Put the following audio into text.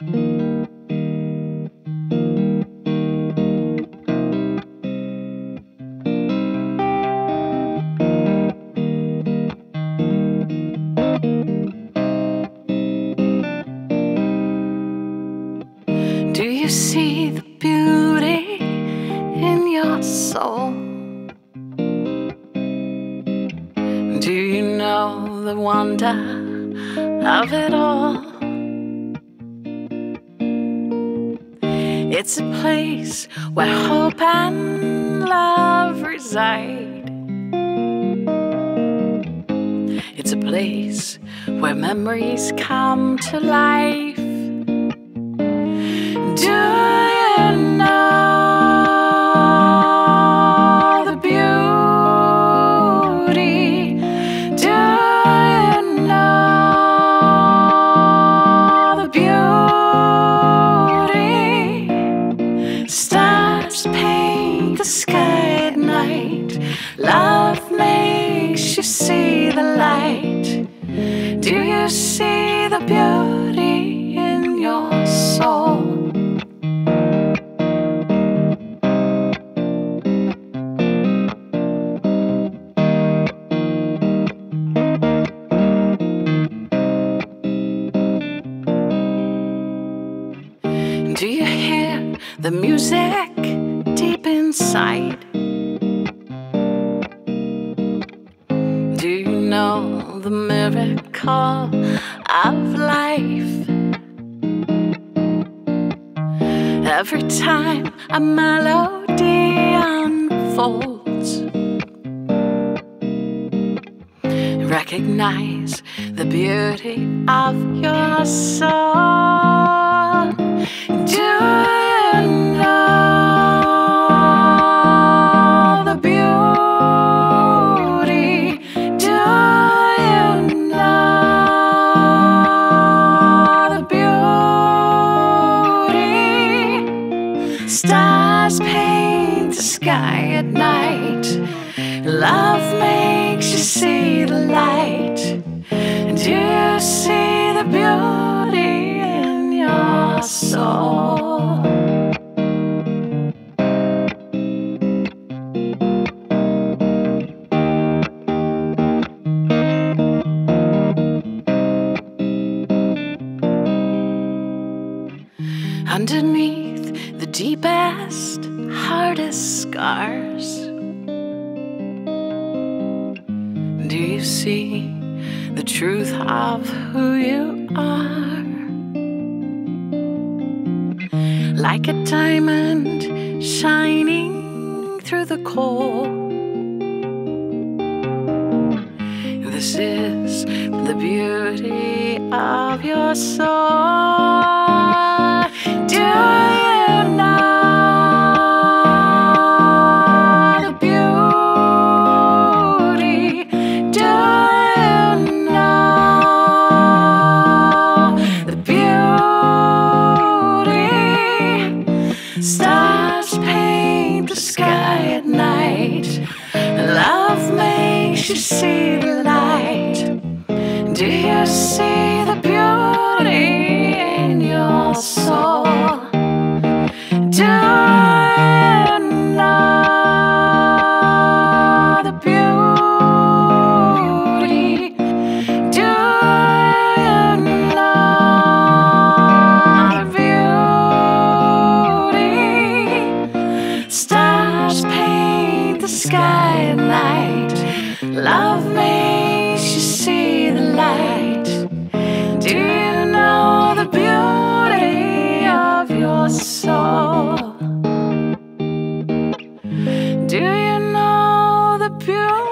Do you see the beauty in your soul? Do you know the wonder of it all? It's a place where hope and love reside. It's a place where memories come to life. Do the sky at night. Love makes you see the light. Do you see the beauty in your soul? Do you hear the music inside? Do you know the miracle of life? Every time a melody unfolds, recognize the beauty of your soul. Sky at night. Love makes you see the light. The deepest, hardest scars. Do you see the truth of who you are? Like a diamond shining through the coal. This is the beauty of your soul. You see the light. Do you see know